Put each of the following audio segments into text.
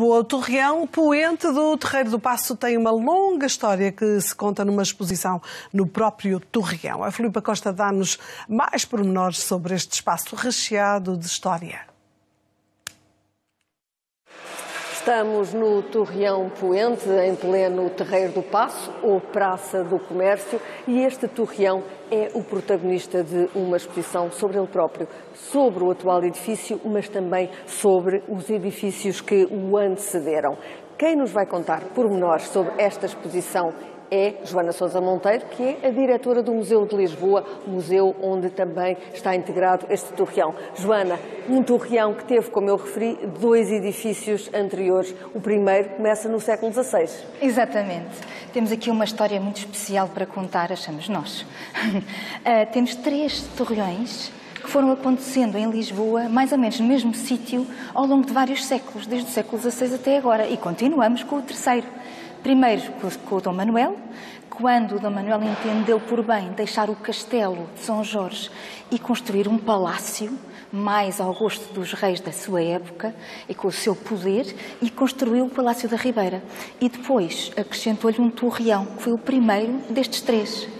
Lisboa. O Torreão Poente do Terreiro do Passo tem uma longa história que se conta numa exposição no próprio Torreão. A Filipa Costa dá-nos mais pormenores sobre este espaço recheado de história. Estamos no Torreão Poente, em pleno Terreiro do Passo, ou Praça do Comércio, e este Torreão é o protagonista de uma exposição sobre ele próprio, sobre o atual edifício, mas também sobre os edifícios que o antecederam. Quem nos vai contar pormenores sobre esta exposição é Joana Sousa Monteiro, que é a diretora do Museu de Lisboa, museu onde também está integrado este torreão. Joana, um torreão que teve, como eu referi, dois edifícios anteriores. O primeiro começa no século XVI. Exatamente. Temos aqui uma história muito especial para contar, achamos nós. uh, temos três torreões que foram acontecendo em Lisboa, mais ou menos no mesmo sítio, ao longo de vários séculos, desde o século XVI até agora. E continuamos com o terceiro. Primeiro com o Dom Manuel, quando o Dom Manuel entendeu por bem deixar o castelo de São Jorge e construir um palácio mais ao gosto dos reis da sua época e com o seu poder, e construiu o Palácio da Ribeira. E depois acrescentou-lhe um torreão, que foi o primeiro destes três.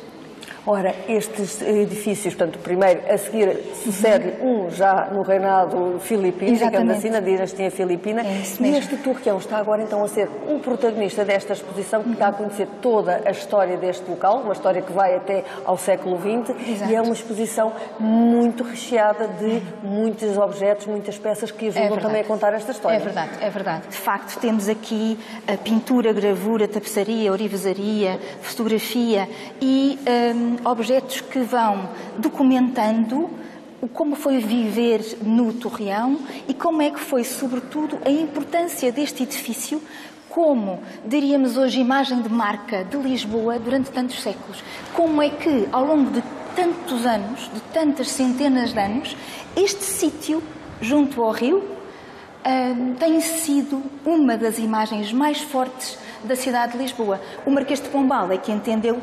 Ora, estes edifícios, portanto, primeiro a seguir sucede um já no reinado filipino, digamos assim, na dinastia filipina, é e este Torreão está agora então a ser o protagonista desta exposição que dá a conhecer toda a história deste local, uma história que vai até ao século XX, Exato. e é uma exposição muito recheada de muitos objetos, muitas peças que ajudam é também a contar esta história. É verdade, é verdade. De facto, temos aqui a pintura, a gravura, a tapeçaria, a orivesaria, fotografia e hum, objetos que vão documentando como foi viver no Torreão e como é que foi, sobretudo, a importância deste edifício como, diríamos hoje, imagem de marca de Lisboa durante tantos séculos. Como é que, ao longo de tantos anos, de tantas centenas de anos, este sítio, junto ao rio, hum, tem sido uma das imagens mais fortes da cidade de Lisboa. O Marquês de Pombal é que entendeu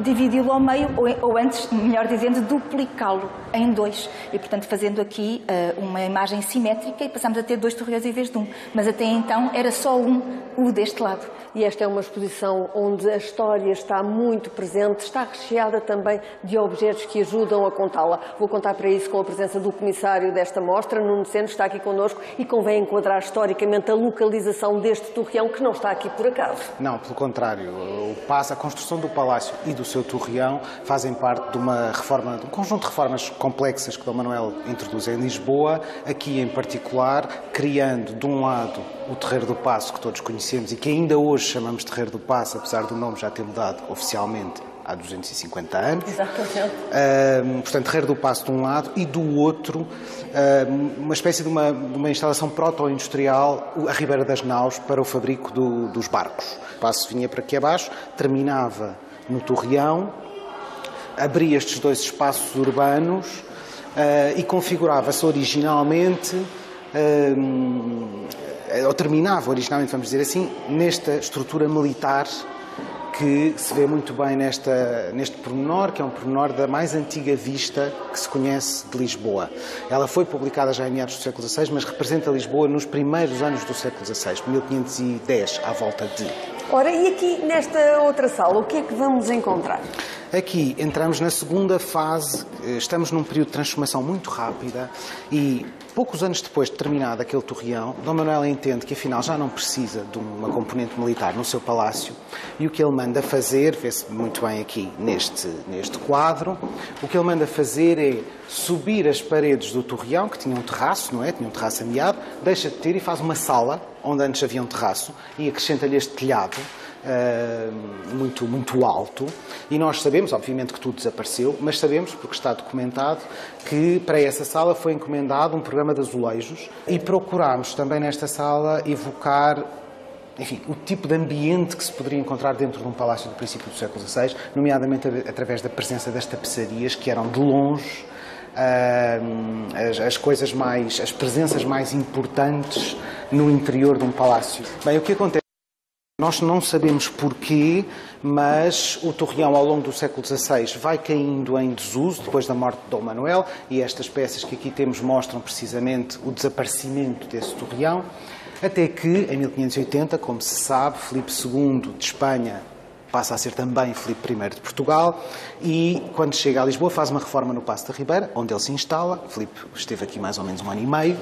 dividi-lo ao meio, ou, antes, melhor dizendo, duplicá-lo em dois. E, portanto, fazendo aqui uh, uma imagem simétrica e passamos a ter dois torreões em vez de um. Mas até então era só um, o deste lado. E esta é uma exposição onde a história está muito presente, está recheada também de objetos que ajudam a contá-la. Vou contar para isso com a presença do comissário desta mostra, Nuno Centro, está aqui connosco e convém enquadrar historicamente a localização deste torreão, que não está aqui por acaso. Não, pelo contrário. O passo, a construção do palácio e do seu torreão fazem parte de uma reforma, de um conjunto de reformas complexas que Dom Manuel introduz em Lisboa, aqui em particular, criando de um lado o Terreiro do Passo, que todos conhecemos e que ainda hoje chamamos Terreiro do Passo, apesar do nome já ter mudado oficialmente há 250 anos. Exatamente. Uh, portanto, Terreiro do Passo de um lado e do outro uh, uma espécie de uma, uma instalação proto-industrial, a Ribeira das Naus, para o fabrico do, dos barcos. O passo vinha para aqui abaixo, terminava no Torreão, abria estes dois espaços urbanos uh, e configurava-se originalmente ou terminava originalmente, vamos dizer assim, nesta estrutura militar que se vê muito bem nesta, neste pormenor, que é um pormenor da mais antiga vista que se conhece de Lisboa. Ela foi publicada já em meados do século XVI, mas representa Lisboa nos primeiros anos do século XVI, 1510, à volta de. Ora, e aqui nesta outra sala, o que é que vamos encontrar? Aqui entramos na segunda fase, estamos num período de transformação muito rápida e poucos anos depois de terminado aquele torreão, Dom Manuel entende que afinal já não precisa de uma componente militar no seu palácio e o que ele manda fazer, vê-se muito bem aqui neste, neste quadro, o que ele manda fazer é subir as paredes do torreão, que tinha um terraço, não é? Tinha um terraço ameado, deixa de ter e faz uma sala onde antes havia um terraço e acrescenta-lhe este telhado uh, muito, muito alto. E nós sabemos, obviamente, que tudo desapareceu, mas sabemos, porque está documentado, que para essa sala foi encomendado um programa de azulejos e procurámos também nesta sala evocar enfim, o tipo de ambiente que se poderia encontrar dentro de um palácio do princípio do século XVI, nomeadamente através da presença das tapeçarias, que eram de longe uh, as, as, coisas mais, as presenças mais importantes no interior de um palácio. Bem, o que acontece? Nós não sabemos porquê, mas o torreão ao longo do século XVI vai caindo em desuso depois da morte de Dom Manuel e estas peças que aqui temos mostram precisamente o desaparecimento desse torreão. Até que, em 1580, como se sabe, Filipe II de Espanha passa a ser também Filipe I de Portugal e, quando chega a Lisboa, faz uma reforma no Passo da Ribeira, onde ele se instala. Filipe esteve aqui mais ou menos um ano e meio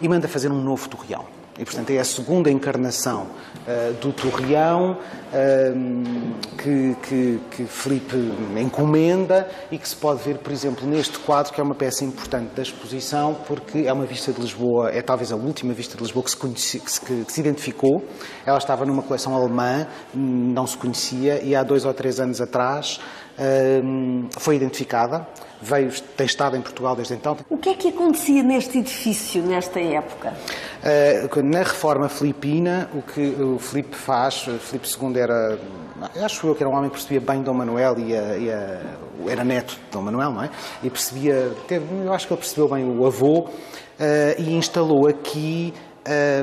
e manda fazer um novo torreão. E, portanto, é a segunda encarnação uh, do Torreão uh, que, que, que Filipe encomenda e que se pode ver, por exemplo, neste quadro, que é uma peça importante da exposição, porque é uma vista de Lisboa, é talvez a última vista de Lisboa que se, conheci, que se, que se identificou. Ela estava numa coleção alemã, não se conhecia, e há dois ou três anos atrás uh, foi identificada veio, tem estado em Portugal desde então. O que é que acontecia neste edifício nesta época? Uh, na reforma filipina, o que o Filipe faz, Filipe II era, acho eu que era um homem que percebia bem Dom Manuel e, a, e a, era neto de Dom Manuel, não é? E percebia, teve, eu acho que ele percebeu bem o avô uh, e instalou aqui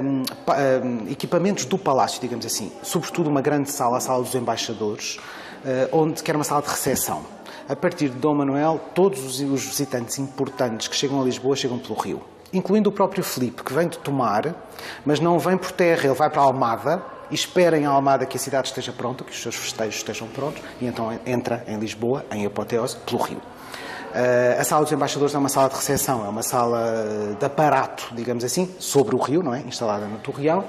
um, um, equipamentos do palácio, digamos assim, sobretudo uma grande sala, a sala dos embaixadores, uh, onde que era uma sala de recepção a partir de Dom Manuel, todos os visitantes importantes que chegam a Lisboa chegam pelo rio. Incluindo o próprio Filipe, que vem de Tomar, mas não vem por terra, ele vai para Almada e espera em Almada que a cidade esteja pronta, que os seus festejos estejam prontos, e então entra em Lisboa, em apoteose, pelo rio. Uh, a sala dos embaixadores é uma sala de recepção, é uma sala de aparato, digamos assim, sobre o rio, não é? Instalada no Torreão,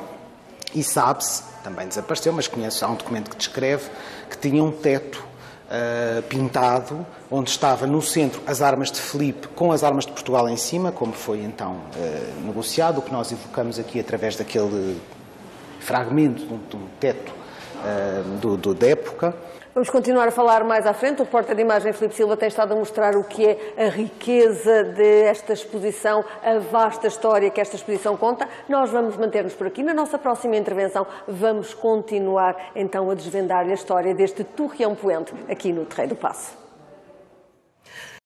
e sabe-se, também desapareceu, mas conheço, há um documento que descreve que tinha um teto uh, pintado, onde estava no centro as armas de Felipe com as armas de Portugal em cima, como foi então uh, negociado, o que nós evocamos aqui através daquele fragmento de um, de um teto uh, do, do, da época. Vamos continuar a falar mais à frente. O porta de imagem Filipe Silva tem estado a mostrar o que é a riqueza desta exposição, a vasta história que esta exposição conta. Nós vamos manter-nos por aqui. Na nossa próxima intervenção vamos continuar então a desvendar a história deste Torreão Poente aqui no Terreiro do Passo.